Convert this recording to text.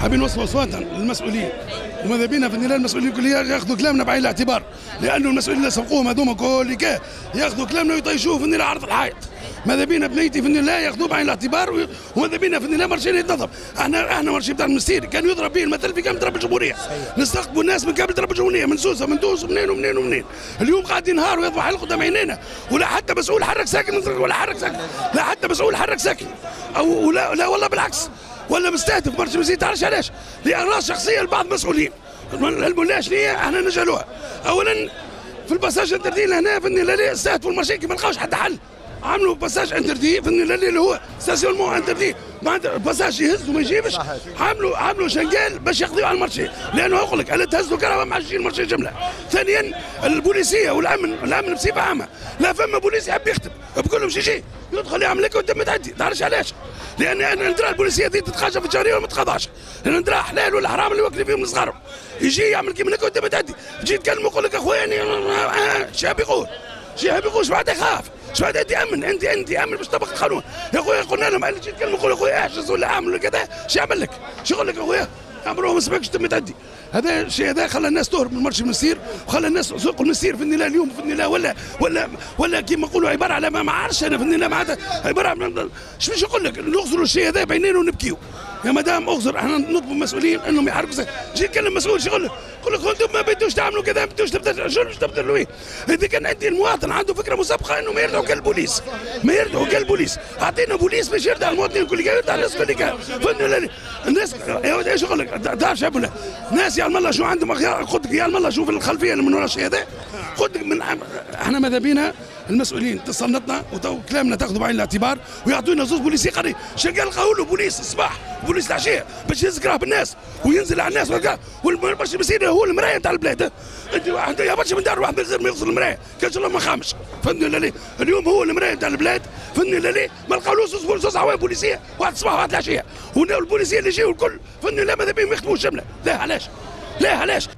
حابين نوصلوا اصواتنا للمسؤولين. وماذا بينا في النهايه المسؤولين كلها ياخذوا كلامنا بعين الاعتبار. لأنه المسؤولين اللي سبقوهم هذوما كل ياخذوا كلامنا ويطيشوه في النهايه عرض الحائط. ماذا بينا بنيتي في النهايه ياخذوه بعين الاعتبار وماذا بينا في النهايه مرشين يتنظم إحنا إحنا مرشي بتاع المستير كان يضرب به المثل في كامل رب الجمهورية. نستقبلوا الناس من كامل رب الجمهورية. من سوسة من دوس ومنين ومنين ومنين. اليوم قاعد ينهار ويضبح حلقه قدام عينينا. ولا حتى مسؤول حرك ساكن ولا حرك ساكن. لا حتى مسؤول حرك ساكن. أو ولا لا والله بالعكس. ولا مستهدف مرشي مسير تعرفش علاش لأغراض شخصية لبعض المسؤولين الملاش ليه إحنا نجهلوها؟ اولا في الباساج انتردي هنا في النيلالي استهدفوا المشاكل. ما لقاوش حتى حل. عملوا باساج انتردي في النيلالي اللي هو ستاسيون مو انتردي بعد الباساج يهز وما يجيبش. عملوا عملوا شنقال باش يقضيوا على المرشي. لأنه أقول لك أنا تهز كهرباء ما عادش المرشي جملة. ثانيا البوليسية والامن الأمن بصفة عامة. لا فما بوليس يحب يخدم بكل مش يجي يدخل يعمل لك وانت متعدي. تعرفش علاش؟ لأن أنا ندرى البوليسية دي تتخاشى في الجاريه ولا ما تتخاضعش لأن ندرى حلال ولا حرام اللي واكلين فيهم صغارهم يجي يعمل كيما هكا وانت متعدي. تجي تكلمه يقول لك اخواني شاب يقول. شاب يقول شو بعد يخاف؟ شو بعد انت أمن؟ انت انت أمن باش تطبق القانون. يا أخويا قلنا لهم اللي تجي تكلم يقول أخويا احجز ولا اعمل كذا شو يعمل لك؟ شو يقول لك أخويا؟ امره ما سبقش تم تعدي هذا الشيء هذا خلى الناس تهرب من المرشي المسير وخلى الناس سوق المسير في النيلة اليوم في النيلة ولا ولا ولا كيما نقولوا عبارة على ما عارفش أنا في النيلة معناتها عبارة شو باش نقول لك؟ نغزروا الشيء هذا بيننا ونبكيو. يا مدام اغزر إحنا نطلب المسؤولين انهم يحركوا جي نكلم مسؤول شو يقول لك؟ يقول لك أنتم ما بدوش تعملوا كذا ما بدوش تبدل شو تبدلوا إيه؟ اذا كان عندي المواطن عنده فكرة مسبقه انه ما يردعوا كالبوليس. ما يردعوا كالبوليس. أعطينا بوليس باش يردع المواطنين الكل يردع الناس الكل الناس إيش يقول لك؟ تعرف ولا ناس يا الله شو عندهم قلت يا الله شوف الخلفية من ورا الشيء هذا. قلت من إحنا ماذا بينا المسؤولين تصنتنا وكلامنا تاخذوا بعين الاعتبار ويعطونا زوز بوليسي قري شنقال قالوا بوليس الصباح بوليس العشية باش يزكره بالناس وينزل على الناس والباش بصير هو المراية تاع البلاد. انت واحد يا برشا من دار واحد غير ما يغسل المراية. كان الله ما خامش. فهمتني ولا ليه اليوم هو المراية تاع البلاد. فهمتني ولا ليه ما لقاولوش زوز عوام بوليسية. واحد الصباح واحد العشية. والبوليسيه اللي يجيو الكل. فهمتني لا؟ ماذا بهم يخدموا الجمله لا علاش؟ لا علاش؟